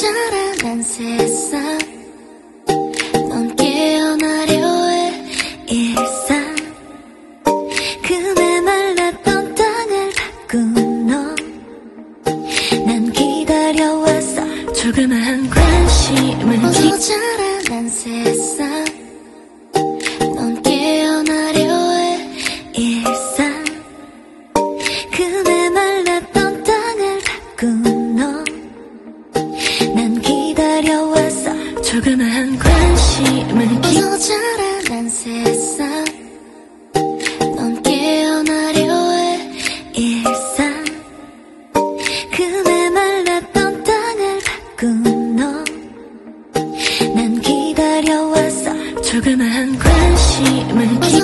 자라난 세상. 넌 깨어나려 해 일상. 그 메말랐던 땅을 바꾼 너난 기다려왔어. 조그마한 관심을 기 자라난 세상. 넌 깨어나려 해 일상. 그 메말랐던 땅을 바꾼 너 조그마한 관심을 기 자라난 세상. 넌 깨어나려 해 일상. 그 메말랐던 땅을 바꾼 너난 기다려왔어. 조그마한 관심을 기